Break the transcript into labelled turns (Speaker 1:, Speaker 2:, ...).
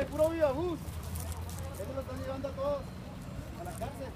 Speaker 1: es puro vivabús. Eso este lo están llevando a todos a la cárcel.